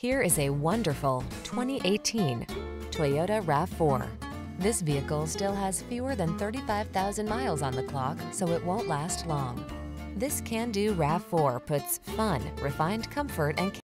Here is a wonderful 2018 Toyota RAV4. This vehicle still has fewer than 35,000 miles on the clock, so it won't last long. This can-do RAV4 puts fun, refined comfort, and